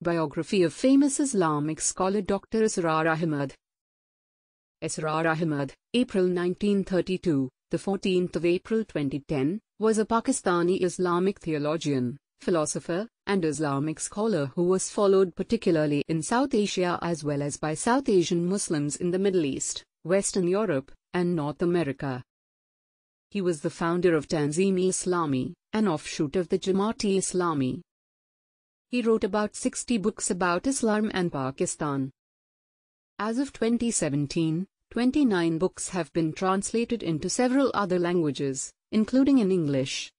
Biography of famous Islamic scholar Dr. Israr Ahmad. Israr Ahmad, April 1932, the 14th of April 2010, was a Pakistani Islamic theologian, philosopher, and Islamic scholar who was followed particularly in South Asia as well as by South Asian Muslims in the Middle East, Western Europe, and North America. He was the founder of Tanzeem-e-Islami, an offshoot of the Jamaat-e-Islami. He wrote about 60 books about Islam and Pakistan. As of 2017, 29 books have been translated into several other languages, including in English.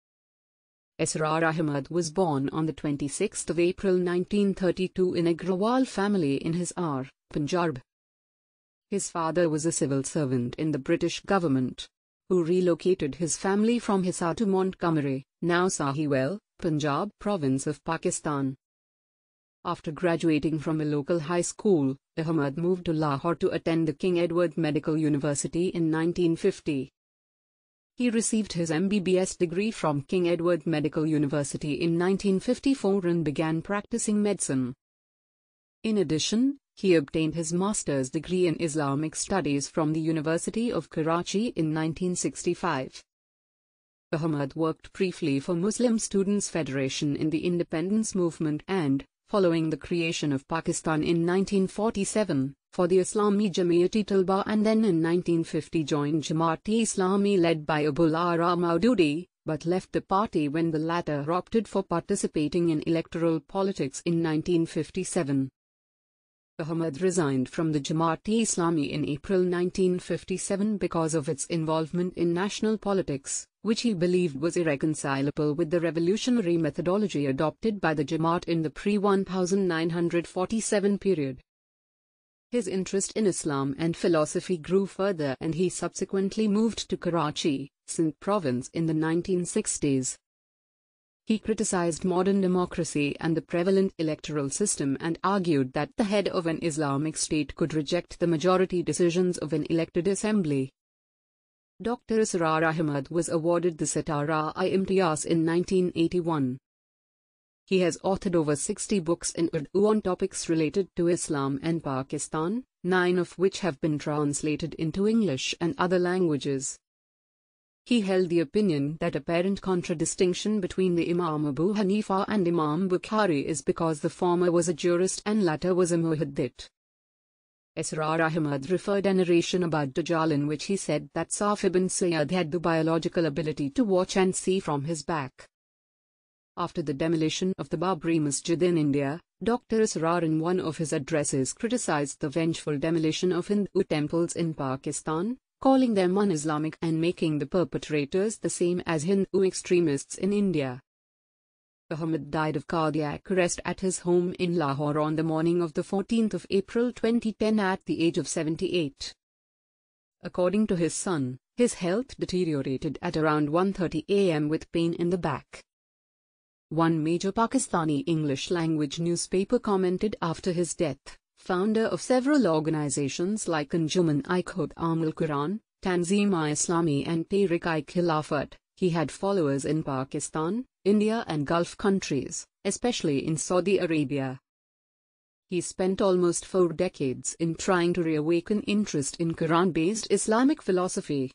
Israr Ahmad was born on the 26th of April 1932 in a Agrawal family in Hisar, Punjab. His father was a civil servant in the British government, who relocated his family from Hisar to Montgomery, now Sahiwal, Punjab province of Pakistan. After graduating from a local high school, Ahmad moved to Lahore to attend the King Edward Medical University in 1950. He received his MBBS degree from King Edward Medical University in 1954 and began practicing medicine. In addition, he obtained his master's degree in Islamic studies from the University of Karachi in 1965. Ahmad worked briefly for Muslim Students Federation in the independence movement and, following the creation of Pakistan in 1947, for the Islami Jamiat-e Talaba and then in 1950 joined Jamaat-e-Islami led by Abul A'la Maududi, but left the party when the latter opted for participating in electoral politics in 1957. Ahmad resigned from the Jamaat-e-Islami in April 1957 because of its involvement in national politics, which he believed was irreconcilable with the revolutionary methodology adopted by the Jamaat in the pre-1947 period. His interest in Islam and philosophy grew further and he subsequently moved to Karachi, Sindh province in the 1960s. He criticized modern democracy and the prevalent electoral system and argued that the head of an Islamic state could reject the majority decisions of an elected assembly. Dr. Israr Ahmad was awarded the Sitara-i-Imtiaz in 1981. He has authored over 60 books in Urdu on topics related to Islam and Pakistan, nine of which have been translated into English and other languages. He held the opinion that apparent contradistinction between the Imam Abu Hanifa and Imam Bukhari is because the former was a jurist and latter was a muhaddith. Israr Ahmad referred a narration about Dajjal in which he said that Saf ibn Sayyad had the biological ability to watch and see from his back. After the demolition of the Babri Masjid in India, Dr. Israr in one of his addresses criticized the vengeful demolition of Hindu temples in Pakistan, calling them un-Islamic and making the perpetrators the same as Hindu extremists in India. Ahmad died of cardiac arrest at his home in Lahore on the morning of the 14th of April 2010 at the age of 78. According to his son, his health deteriorated at around 1.30 am with pain in the back. One major Pakistani English-language newspaper commented after his death, founder of several organizations like Anjuman-i-Khuddam al-Quran, Tanzeem-i-Islami and Tehreek-i-Khilafat, he had followers in Pakistan, India and Gulf countries, especially in Saudi Arabia. He spent almost four decades in trying to reawaken interest in Quran-based Islamic philosophy.